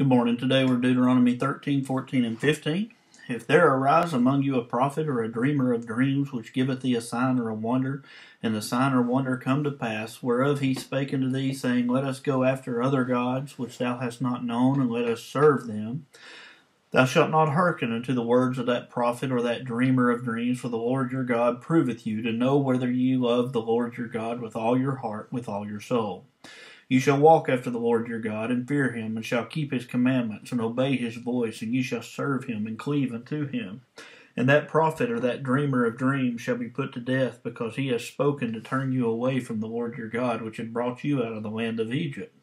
Good morning. Today we're Deuteronomy 13, 14, and 15. If there arise among you a prophet or a dreamer of dreams, which giveth thee a sign or a wonder, and the sign or wonder come to pass, whereof he spake unto thee, saying, Let us go after other gods, which thou hast not known, and let us serve them, thou shalt not hearken unto the words of that prophet or that dreamer of dreams, for the Lord your God proveth you to know whether ye love the Lord your God with all your heart, with all your soul. You shall walk after the Lord your God, and fear him, and shall keep his commandments, and obey his voice, and you shall serve him, and cleave unto him. And that prophet or that dreamer of dreams shall be put to death, because he has spoken to turn you away from the Lord your God, which had brought you out of the land of Egypt,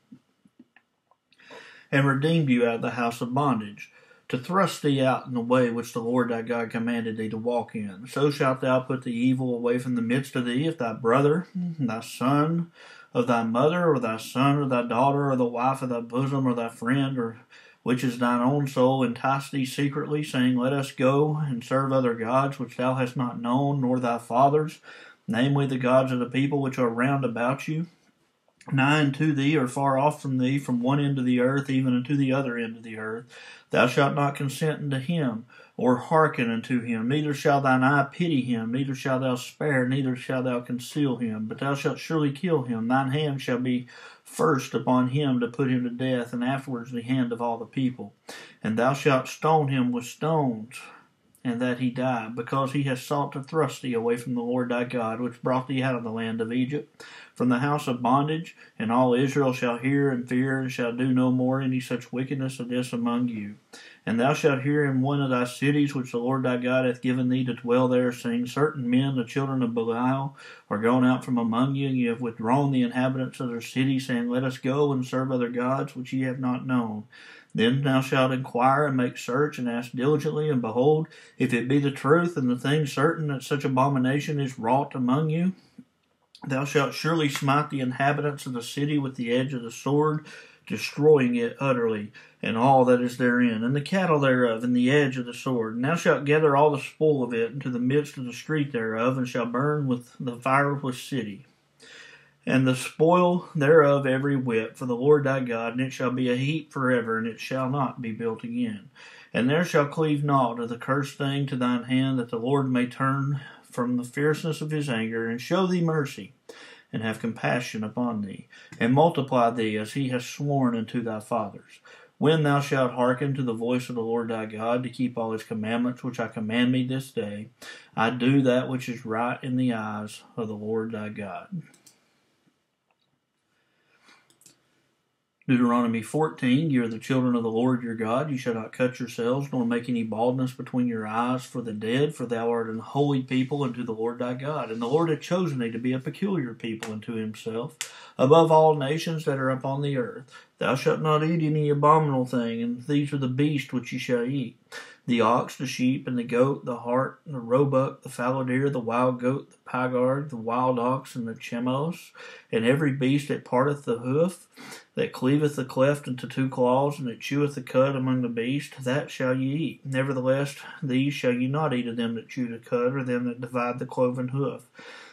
and redeemed you out of the house of bondage to thrust thee out in the way which the Lord thy God commanded thee to walk in. So shalt thou put the evil away from the midst of thee, if thy brother, thy son, of thy mother, or thy son, or thy daughter, or the wife of thy bosom, or thy friend, or which is thine own soul, entice thee secretly, saying, Let us go and serve other gods which thou hast not known, nor thy fathers, namely the gods of the people which are round about you, nigh unto thee, or far off from thee, from one end of the earth even unto the other end of the earth. Thou shalt not consent unto him or hearken unto him, neither shall thine eye pity him, neither shalt thou spare, neither shalt thou conceal him, but thou shalt surely kill him. Thine hand shall be first upon him to put him to death, and afterwards the hand of all the people. And thou shalt stone him with stones, and that he die, because he has sought to thrust thee away from the Lord thy God, which brought thee out of the land of Egypt, from the house of bondage, and all Israel shall hear and fear, and shall do no more any such wickedness as this among you. And thou shalt hear in one of thy cities which the Lord thy God hath given thee to dwell there, saying, Certain men, the children of Belial, are gone out from among you, and ye have withdrawn the inhabitants of their city, saying, Let us go and serve other gods which ye have not known. Then thou shalt inquire and make search and ask diligently, and behold, if it be the truth and the thing certain that such abomination is wrought among you, thou shalt surely smite the inhabitants of the city with the edge of the sword, destroying it utterly, and all that is therein, and the cattle thereof, and the edge of the sword. And thou shalt gather all the spoil of it into the midst of the street thereof, and shall burn with the fire of fireless city. And the spoil thereof every whit for the Lord thy God, and it shall be a heap forever, and it shall not be built again. And there shall cleave naught of the cursed thing to thine hand, that the Lord may turn from the fierceness of his anger, and show thee mercy and have compassion upon thee, and multiply thee as he has sworn unto thy fathers. When thou shalt hearken to the voice of the Lord thy God, to keep all his commandments which I command thee this day, I do that which is right in the eyes of the Lord thy God. Deuteronomy 14, You are the children of the Lord your God. You shall not cut yourselves, nor make any baldness between your eyes for the dead, for thou art an holy people unto the Lord thy God. And the Lord hath chosen thee to be a peculiar people unto himself, above all nations that are upon the earth. Thou shalt not eat any abominable thing, and these are the beasts which ye shall eat the ox, the sheep, and the goat, the hart, the roebuck, the fallow deer, the wild goat, the pygarg, the wild ox, and the chamois, and every beast that parteth the hoof, that cleaveth the cleft into two claws, and that cheweth the cud among the beasts, that shall ye eat. Nevertheless, these shall ye not eat of them that chew the cud, or them that divide the cloven hoof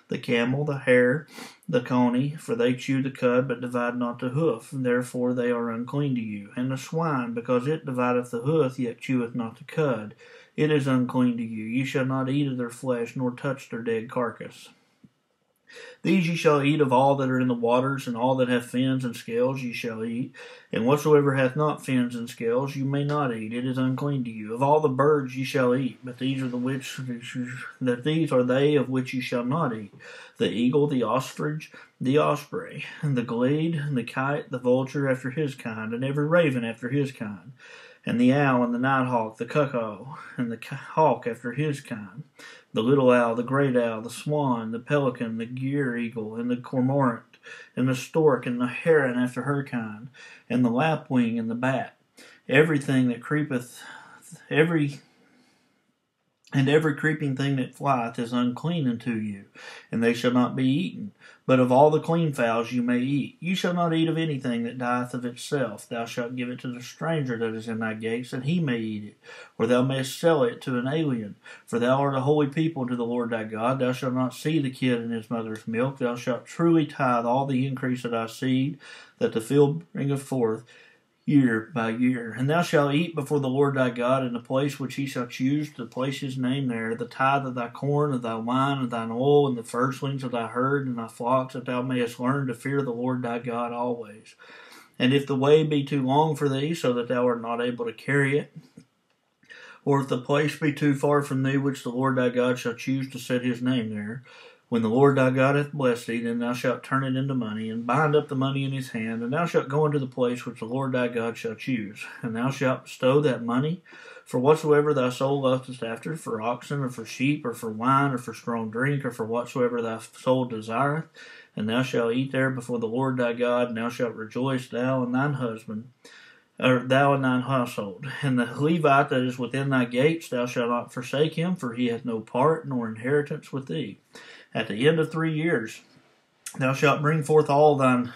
the camel, the hare, the coney, for they chew the cud, but divide not the hoof, and therefore they are unclean to you. And the swine, because it divideth the hoof, yet cheweth not the cud, it is unclean to you. Ye shall not eat of their flesh, nor touch their dead carcass. These ye shall eat of all that are in the waters, and all that have fins and scales ye shall eat. And whatsoever hath not fins and scales you may not eat; it is unclean to you. Of all the birds ye shall eat, but these are the which that these are they of which ye shall not eat: the eagle, the ostrich, the osprey, the glede, the kite, the vulture after his kind, and every raven after his kind and the owl and the nighthawk, the cuckoo, and the hawk after his kind, the little owl, the great owl, the swan, the pelican, the gier eagle, and the cormorant, and the stork, and the heron after her kind, and the lapwing, and the bat. Everything that creepeth, every and every creeping thing that flieth is unclean unto you, and they shall not be eaten. But of all the clean fowls you may eat. You shall not eat of anything that dieth of itself. Thou shalt give it to the stranger that is in thy gates, that he may eat it. Or thou mayest sell it to an alien. For thou art a holy people to the Lord thy God. Thou shalt not see the kid in his mother's milk. Thou shalt truly tithe all the increase of thy seed that the field bringeth forth year by year. And thou shalt eat before the Lord thy God in the place which he shall choose to place his name there, the tithe of thy corn, of thy wine, and thine oil, and the firstlings of thy herd and thy flocks, that thou mayest learn to fear the Lord thy God always. And if the way be too long for thee, so that thou art not able to carry it, or if the place be too far from thee which the Lord thy God shall choose to set his name there, when the Lord thy God hath blessed thee, then thou shalt turn it into money, and bind up the money in his hand, and thou shalt go into the place which the Lord thy God shall choose, and thou shalt bestow that money for whatsoever thy soul lusteth after, for oxen, or for sheep, or for wine, or for strong drink, or for whatsoever thy soul desireth, and thou shalt eat there before the Lord thy God, and thou shalt rejoice, thou and thine husband, or thou and thine household. And the Levite that is within thy gates, thou shalt not forsake him, for he hath no part nor inheritance with thee. At the end of three years, thou shalt bring forth all thine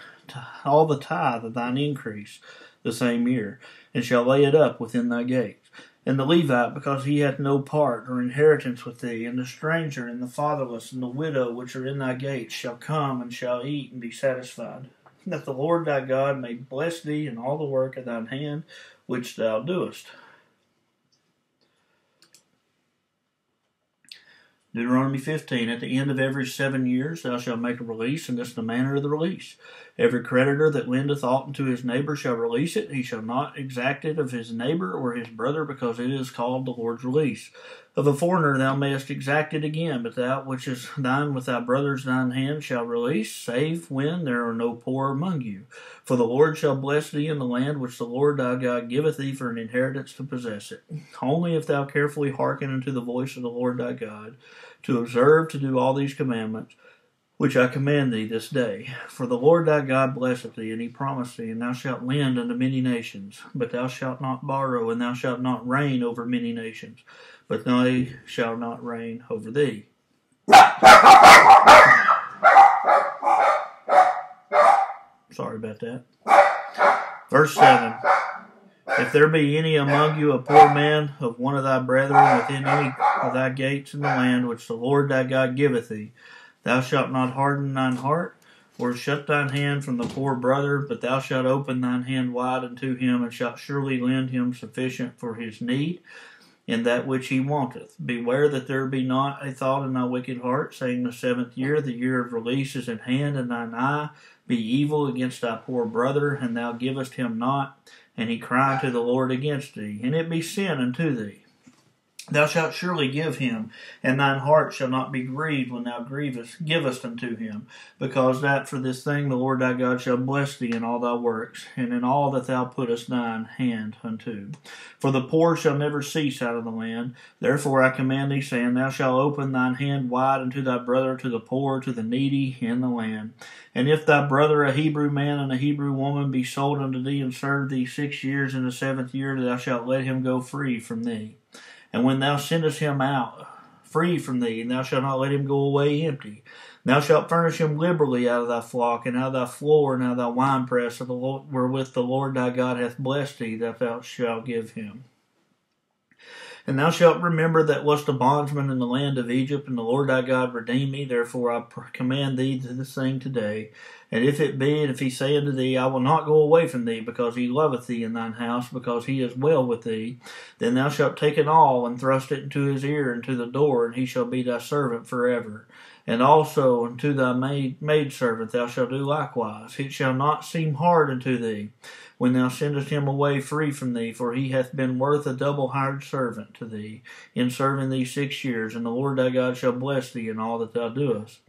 all the tithe of thine increase the same year, and shall lay it up within thy gates. And the Levite, because he hath no part or inheritance with thee, and the stranger, and the fatherless, and the widow, which are in thy gates, shall come and shall eat and be satisfied. That the Lord thy God may bless thee in all the work of thine hand which thou doest. Deuteronomy 15. At the end of every seven years thou shalt make a release, and this is the manner of the release. Every creditor that lendeth aught unto his neighbor shall release it. He shall not exact it of his neighbor or his brother, because it is called the Lord's release. Of a foreigner thou mayest exact it again, but that which is thine with thy brother's thine hand shall release, save when there are no poor among you. For the Lord shall bless thee in the land which the Lord thy God giveth thee for an inheritance to possess it. Only if thou carefully hearken unto the voice of the Lord thy God, to observe to do all these commandments, which I command thee this day. For the Lord thy God blesseth thee, and he promised thee, and thou shalt lend unto many nations, but thou shalt not borrow, and thou shalt not reign over many nations, but they shall not reign over thee. Sorry about that. Verse 7 If there be any among you a poor man of one of thy brethren within any of thy gates in the land which the Lord thy God giveth thee, thou shalt not harden thine heart, or shut thine hand from the poor brother, but thou shalt open thine hand wide unto him, and shalt surely lend him sufficient for his need in that which he wanteth. Beware that there be not a thought in thy wicked heart, saying, The seventh year, the year of release is at hand, and thine eye be evil against thy poor brother, and thou givest him not, and he cry to the Lord against thee, and it be sin unto thee. Thou shalt surely give him, and thine heart shall not be grieved when thou grievest, givest unto him, because that for this thing the Lord thy God shall bless thee in all thy works, and in all that thou puttest thine hand unto. For the poor shall never cease out of the land. Therefore I command thee, saying, Thou shalt open thine hand wide unto thy brother, to the poor, to the needy in the land. And if thy brother, a Hebrew man and a Hebrew woman, be sold unto thee and serve thee six years, in the seventh year thou shalt let him go free from thee. And when thou sendest him out free from thee, and thou shalt not let him go away empty, thou shalt furnish him liberally out of thy flock, and out of thy floor, and out of thy winepress, wherewith the Lord thy God hath blessed thee, that thou shalt give him. And thou shalt remember that wast a bondsman in the land of Egypt, and the Lord thy God redeemed me. Therefore I command thee this thing today. And if it be, and if he say unto thee, I will not go away from thee, because he loveth thee in thine house, because he is well with thee, then thou shalt take it awl, and thrust it into his ear and to the door, and he shall be thy servant forever. And also unto thy maid maidservant thou shalt do likewise. It shall not seem hard unto thee when thou sendest him away free from thee, for he hath been worth a double hired servant to thee in serving thee six years, and the Lord thy God shall bless thee in all that thou doest.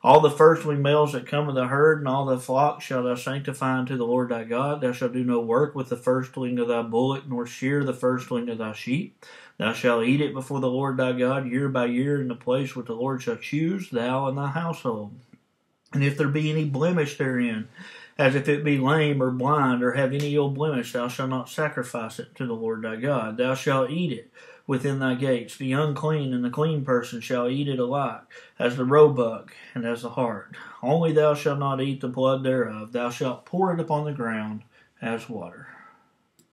All the firstling males that come of the herd and all the flock shall thou sanctify unto the Lord thy God. Thou shalt do no work with the firstling of thy bullock, nor shear the firstling of thy sheep. Thou shalt eat it before the Lord thy God year by year in the place which the Lord shall choose, thou and thy household. And if there be any blemish therein, as if it be lame or blind or have any ill blemish, thou shalt not sacrifice it to the Lord thy God. Thou shalt eat it within thy gates. The unclean and the clean person shall eat it alike, as the roebuck and as the hart. Only thou shalt not eat the blood thereof. Thou shalt pour it upon the ground as water.